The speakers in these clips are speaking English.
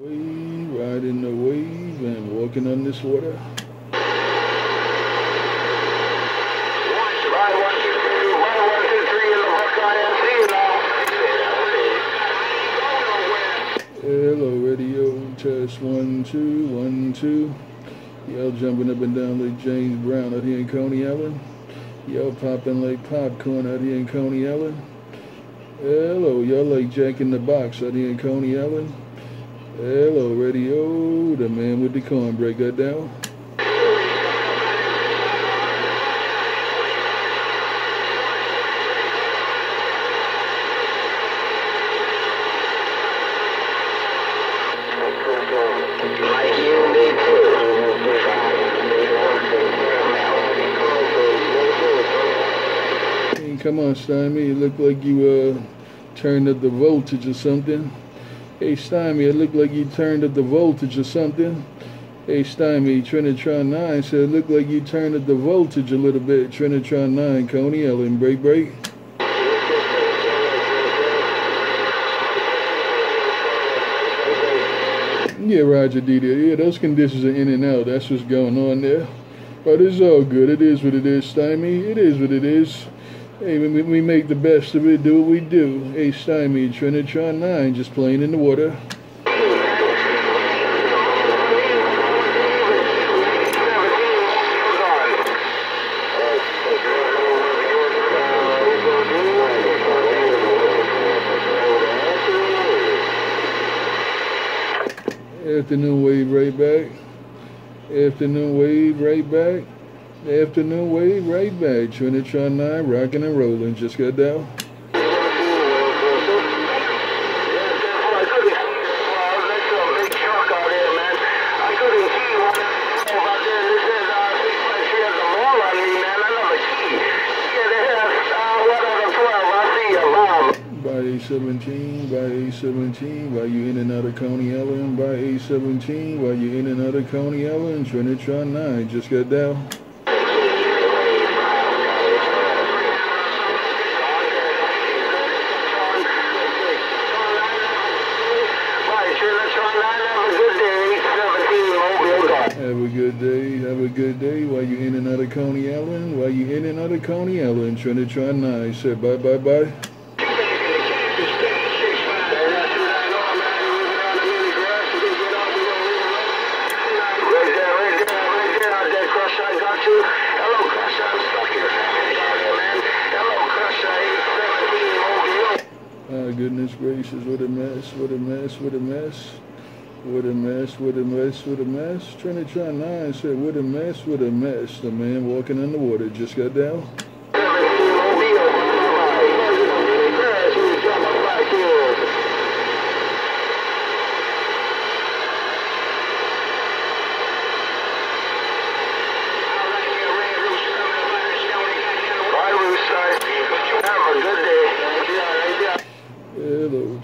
Wave, riding the wave and walking on this water. Hello, radio, test one, two, one, two. Y'all jumping up and down like James Brown out here in Coney Island. Y'all popping like popcorn out here in Coney Island. Hello, y'all like Jack in the Box out here in Coney Island. Hello, radio, the man with the corn. Break that down. Come on, Stymie. It looked like you uh, turned up the voltage or something. Hey, Stymie, it looked like you turned up the voltage or something. Hey, Stymie, Trinitron 9 said it looked like you turned up the voltage a little bit. Trinitron 9, Coney Ellen, break, break. Yeah, Roger D. there. Yeah, those conditions are in and out. That's what's going on there. But it's all good. It is what it is, Stymie. It is what it is. Hey, we, we make the best of it, do what we do. Hey, Stymie, Trinitron 9, just playing in the water. Afternoon wave right back. Afternoon wave right back. Afternoon wave right back. Trinitron 9, rocking and rolling. Just got down. By A17, by A17, while you in and out of Coney Ellen, by A17, while you in and out of Coney Ellen, Trinitron 9, just got down. Have a good day, have a good day while you in and out of Coney Island, while you in and out of Coney Island, Trinitron 9, said bye bye bye. Crush, A17 Ah, goodness gracious, what a mess, what a mess, what a mess. What a mess, what a mess, what a mess. Trinitron 9 said, what a mess, what a mess. The man walking on the water just got down.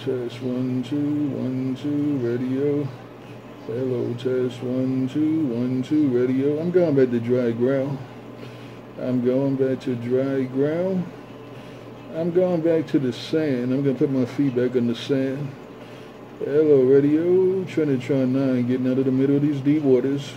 Test one, two, one, two, radio. Hello, test one, two, one, two, radio. I'm going back to dry ground. I'm going back to dry ground. I'm going back to the sand. I'm going to put my feet back on the sand. Hello, radio. Trinitron 9 getting out of the middle of these deep waters.